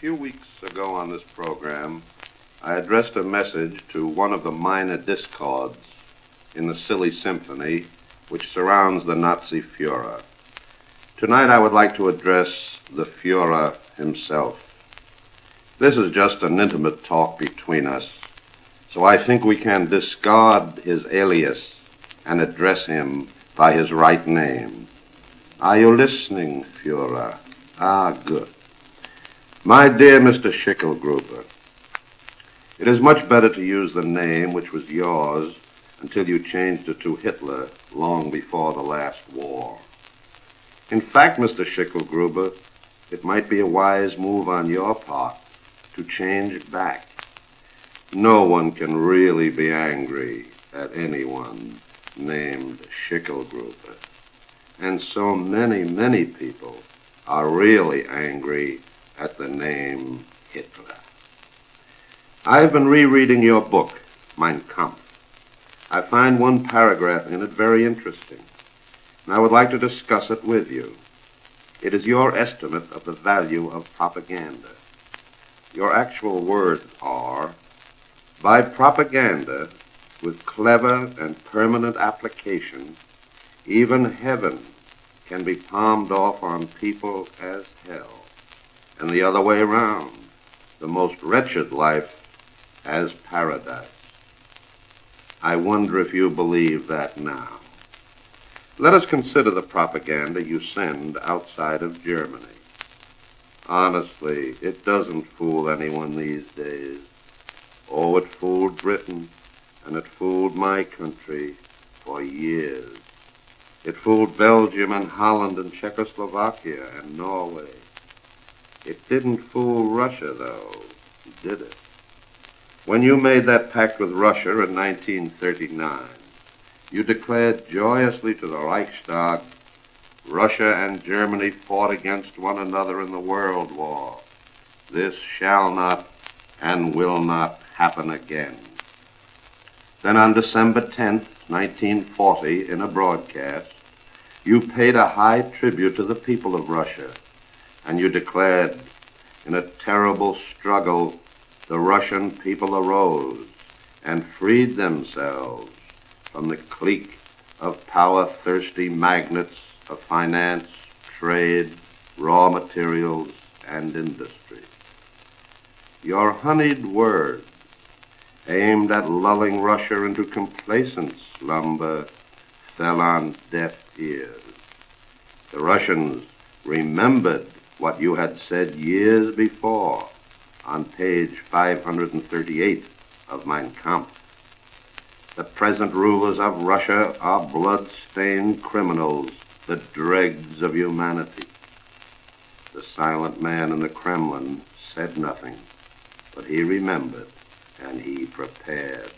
few weeks ago on this program, I addressed a message to one of the minor discords in the silly symphony which surrounds the Nazi Fuhrer. Tonight I would like to address the Fuhrer himself. This is just an intimate talk between us, so I think we can discard his alias and address him by his right name. Are you listening, Fuhrer? Ah, good. My dear Mr. Schickelgruber, it is much better to use the name which was yours until you changed it to Hitler long before the last war. In fact, Mr. Schickelgruber, it might be a wise move on your part to change back. No one can really be angry at anyone named Schickelgruber. And so many, many people are really angry at the name Hitler. I've been rereading your book, Mein Kampf. I find one paragraph in it very interesting, and I would like to discuss it with you. It is your estimate of the value of propaganda. Your actual words are, by propaganda, with clever and permanent application, even heaven can be palmed off on people as hell and the other way around, the most wretched life as paradise. I wonder if you believe that now. Let us consider the propaganda you send outside of Germany. Honestly, it doesn't fool anyone these days. Oh, it fooled Britain, and it fooled my country for years. It fooled Belgium and Holland and Czechoslovakia and Norway. It didn't fool Russia, though, did it? When you made that pact with Russia in 1939, you declared joyously to the Reichstag, Russia and Germany fought against one another in the World War. This shall not and will not happen again. Then on December 10th, 1940, in a broadcast, you paid a high tribute to the people of Russia and you declared, in a terrible struggle, the Russian people arose and freed themselves from the clique of power-thirsty magnates of finance, trade, raw materials, and industry. Your honeyed words, aimed at lulling Russia into complacent slumber, fell on deaf ears. The Russians remembered what you had said years before on page 538 of Mein Kampf. The present rulers of Russia are blood-stained criminals, the dregs of humanity. The silent man in the Kremlin said nothing, but he remembered and he prepared.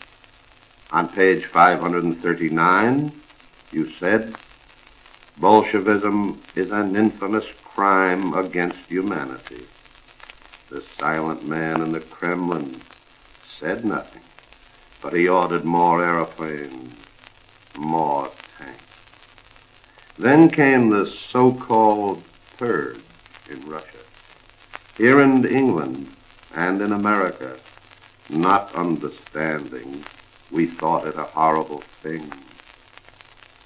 On page 539, you said, Bolshevism is an infamous crime against humanity. The silent man in the Kremlin said nothing, but he ordered more airplanes, more tanks. Then came the so-called purge in Russia. Here in England and in America, not understanding, we thought it a horrible thing.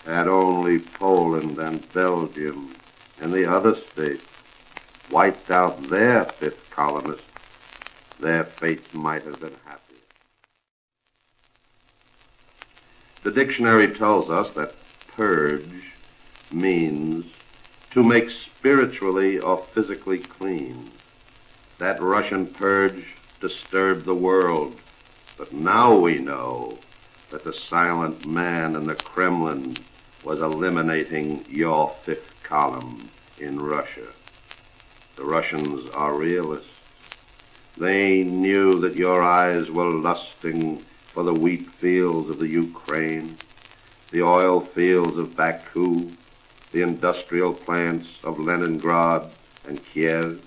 Had only Poland and Belgium and the other states wiped out their fifth columnists, their fates might have been happier. The dictionary tells us that purge means to make spiritually or physically clean. That Russian purge disturbed the world, but now we know that the silent man in the Kremlin was eliminating your fifth column in Russia. The Russians are realists. They knew that your eyes were lusting for the wheat fields of the Ukraine, the oil fields of Baku, the industrial plants of Leningrad and Kiev.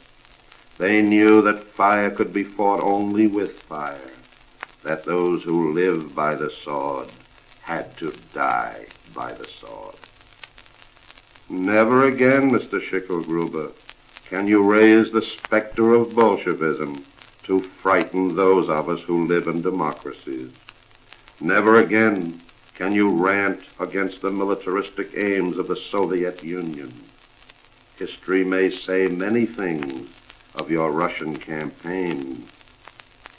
They knew that fire could be fought only with fire, that those who live by the sword had to die by the sword. Never again, Mr. Schickelgruber, can you raise the specter of Bolshevism to frighten those of us who live in democracies. Never again can you rant against the militaristic aims of the Soviet Union. History may say many things of your Russian campaign.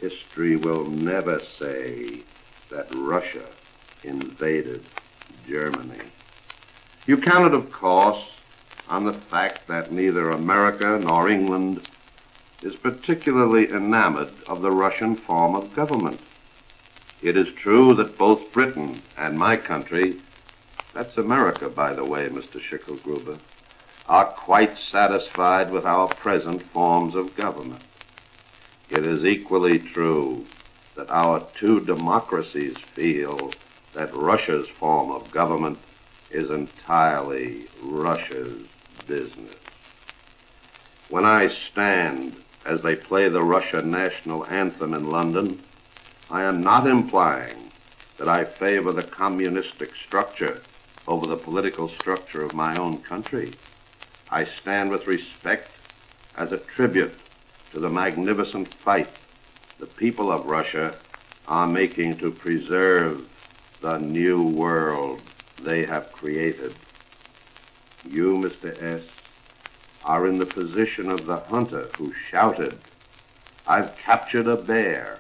History will never say that Russia invaded Germany. You counted, of course, on the fact that neither America nor England is particularly enamored of the Russian form of government. It is true that both Britain and my country, that's America, by the way, Mr. Schickelgruber, are quite satisfied with our present forms of government. It is equally true that our two democracies feel that Russia's form of government is entirely Russia's business. When I stand as they play the Russian national anthem in London, I am not implying that I favor the communistic structure over the political structure of my own country. I stand with respect as a tribute to the magnificent fight the people of Russia are making to preserve the new world they have created. You, Mr. S., are in the position of the hunter who shouted, I've captured a bear,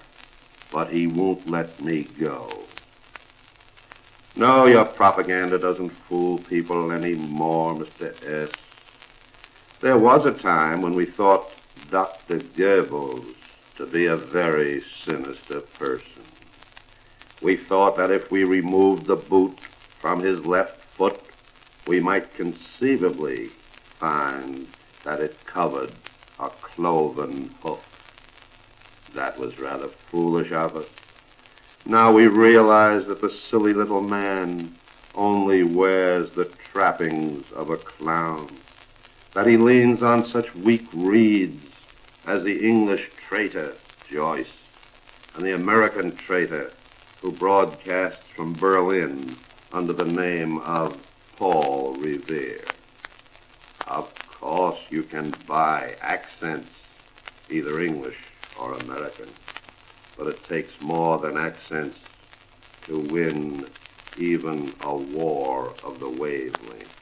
but he won't let me go. No, your propaganda doesn't fool people anymore, Mr. S. There was a time when we thought Dr. Goebbels to be a very sinister person. We thought that if we removed the boot from his left foot, we might conceivably find that it covered a cloven hoof. That was rather foolish of us. Now we realize that the silly little man only wears the trappings of a clown, that he leans on such weak reeds as the English traitor Joyce and the American traitor who broadcasts from Berlin under the name of Paul Revere. Of course, you can buy accents, either English or American, but it takes more than accents to win even a war of the wavelength.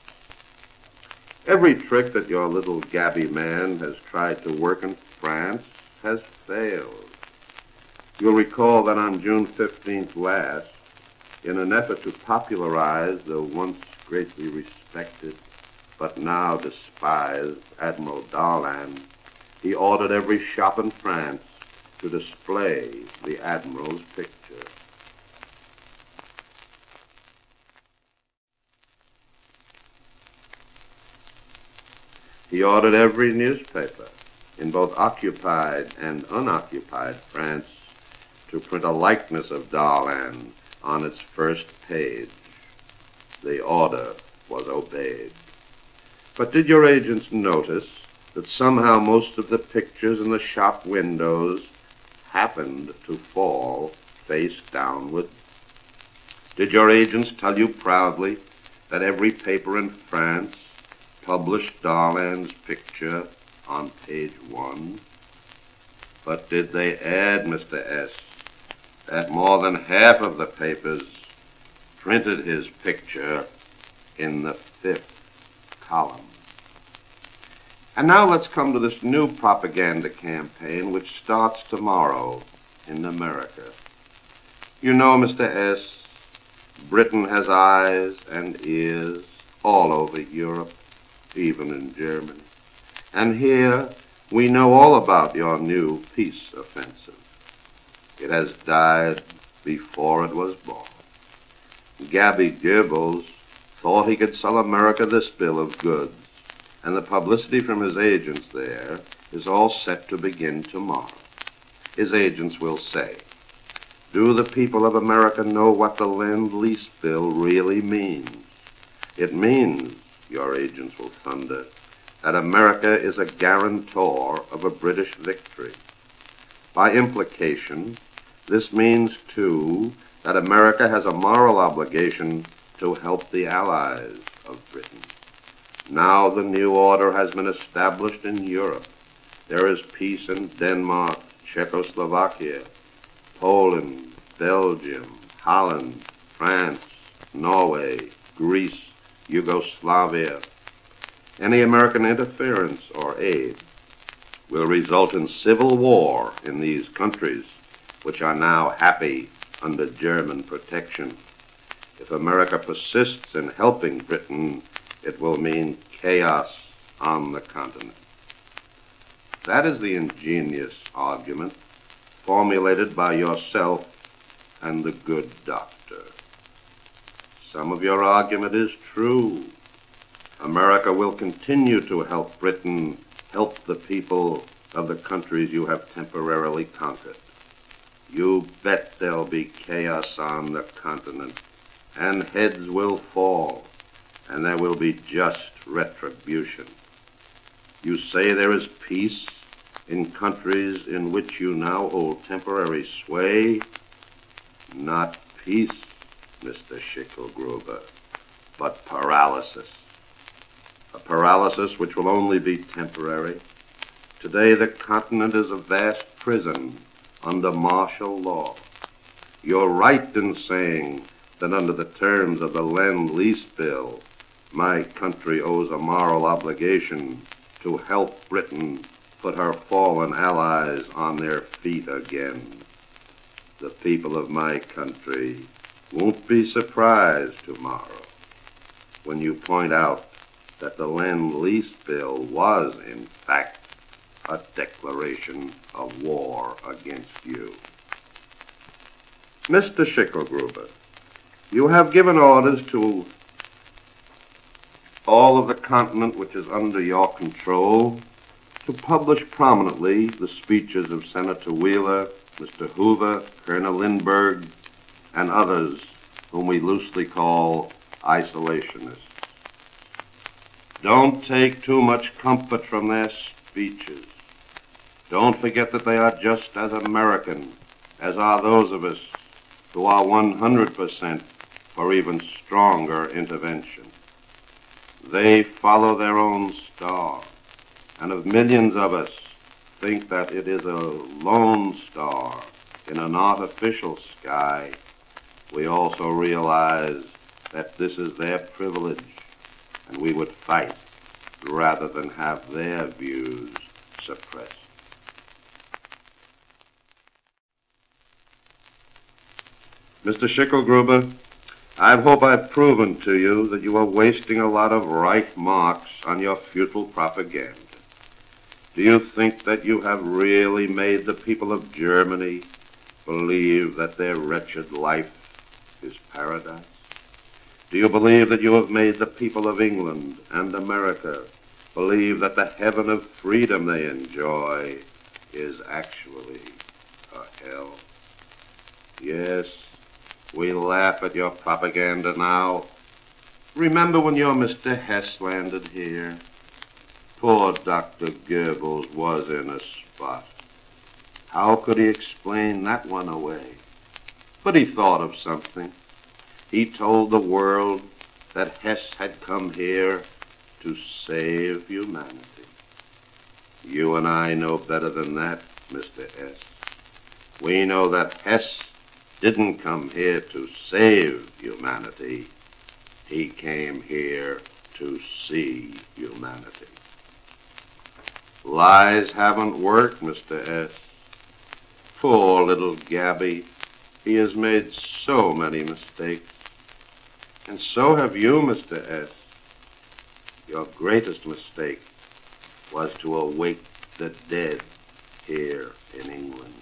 Every trick that your little gabby man has tried to work in France has failed. You'll recall that on June 15th last, in an effort to popularize the once greatly respected but now despised Admiral Darlan, he ordered every shop in France to display the Admiral's picture. He ordered every newspaper in both occupied and unoccupied France to print a likeness of Darlan on its first page. The order was obeyed. But did your agents notice that somehow most of the pictures in the shop windows happened to fall face downward? Did your agents tell you proudly that every paper in France published Darlan's picture on page one? But did they add, Mr. S., that more than half of the papers printed his picture in the fifth column. And now let's come to this new propaganda campaign which starts tomorrow in America. You know, Mr. S., Britain has eyes and ears all over Europe, even in Germany. And here we know all about your new peace offensive. It has died before it was born. Gabby Goebbels thought he could sell America this bill of goods, and the publicity from his agents there is all set to begin tomorrow. His agents will say, do the people of America know what the Lend-Lease Bill really means? It means, your agents will thunder, that America is a guarantor of a British victory. By implication, this means, too, that America has a moral obligation to help the allies of Britain. Now the new order has been established in Europe. There is peace in Denmark, Czechoslovakia, Poland, Belgium, Holland, France, Norway, Greece, Yugoslavia. Any American interference or aid will result in civil war in these countries, which are now happy under German protection. If America persists in helping Britain, it will mean chaos on the continent. That is the ingenious argument formulated by yourself and the good doctor. Some of your argument is true. America will continue to help Britain help the people of the countries you have temporarily conquered. You bet there'll be chaos on the continent, and heads will fall, and there will be just retribution. You say there is peace in countries in which you now hold temporary sway. Not peace, Mr. Schickelgruber, but paralysis. A paralysis which will only be temporary. Today the continent is a vast prison under martial law. You're right in saying that under the terms of the Lend-Lease Bill, my country owes a moral obligation to help Britain put her fallen allies on their feet again. The people of my country won't be surprised tomorrow when you point out that the Lend-Lease Bill was, in fact, a declaration of war against you. Mr. Schickelgruber, you have given orders to all of the continent which is under your control to publish prominently the speeches of Senator Wheeler, Mr. Hoover, Colonel Lindbergh, and others whom we loosely call isolationists. Don't take too much comfort from their speeches. Don't forget that they are just as American as are those of us who are 100% for even stronger intervention. They follow their own star, and if millions of us think that it is a lone star in an artificial sky, we also realize that this is their privilege, and we would fight rather than have their views suppressed. Mr. Schickelgruber, I hope I've proven to you that you are wasting a lot of Reich marks on your futile propaganda. Do you think that you have really made the people of Germany believe that their wretched life is paradise? Do you believe that you have made the people of England and America believe that the heaven of freedom they enjoy is actually a hell? Yes, we laugh at your propaganda now. Remember when your Mr. Hess landed here? Poor Dr. Goebbels was in a spot. How could he explain that one away? But he thought of something. He told the world that Hess had come here to save humanity. You and I know better than that, Mr. S. We know that Hess didn't come here to save humanity. He came here to see humanity. Lies haven't worked, Mr. S. Poor little Gabby. He has made so many mistakes. And so have you, Mr. S. Your greatest mistake was to awake the dead here in England.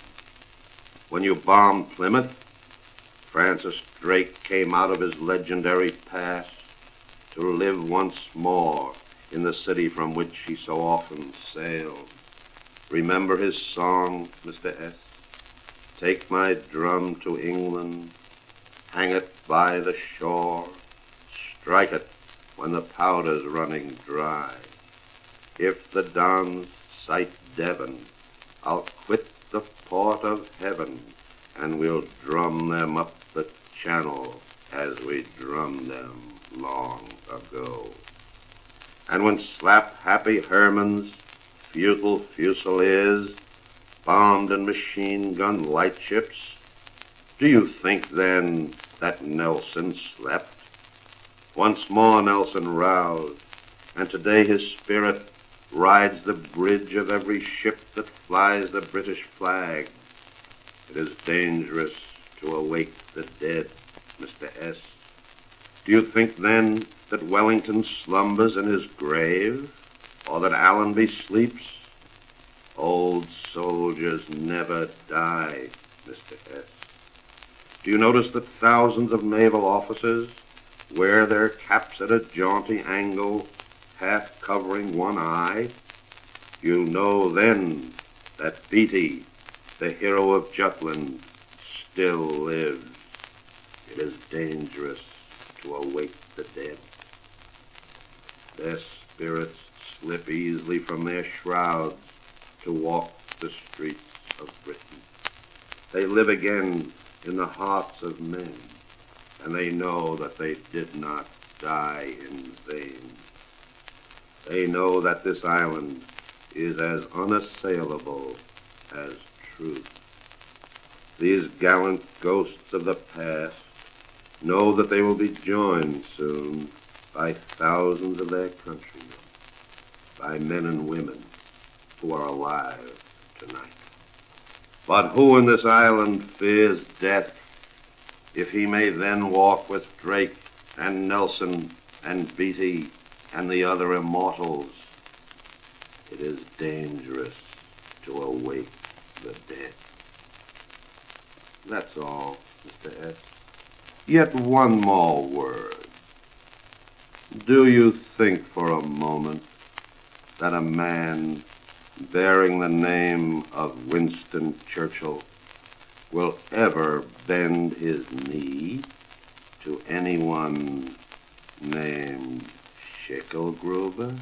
When you bombed Plymouth, Francis Drake came out of his legendary past to live once more in the city from which he so often sailed. Remember his song, Mr. S. Take my drum to England, hang it by the shore, strike it when the powder's running dry. If the Dons sight Devon, I'll quit the port of heaven, and we'll drum them up channel as we drummed them long ago. And when slap-happy Hermann's, futile fusiliers, bombed and machine gun lightships? Do you think then that Nelson slept? Once more Nelson roused, and today his spirit rides the bridge of every ship that flies the British flag. It is dangerous to awake the dead, Mr. S. Do you think then that Wellington slumbers in his grave, or that Allenby sleeps? Old soldiers never die, Mr. S. Do you notice that thousands of naval officers wear their caps at a jaunty angle, half covering one eye? You know then that Beatty, the hero of Jutland, still lives. It is dangerous to awake the dead. Their spirits slip easily from their shrouds to walk the streets of Britain. They live again in the hearts of men, and they know that they did not die in vain. They know that this island is as unassailable as truth. These gallant ghosts of the past know that they will be joined soon by thousands of their countrymen, by men and women who are alive tonight. But who in this island fears death if he may then walk with Drake and Nelson and Beatty and the other immortals? It is dangerous to awake the dead. That's all, Mr. S. Yet one more word. Do you think for a moment that a man bearing the name of Winston Churchill will ever bend his knee to anyone named Schickelgruber?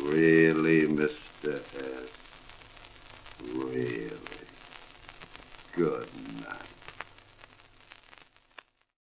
Really, Mr. S? Really? Good night.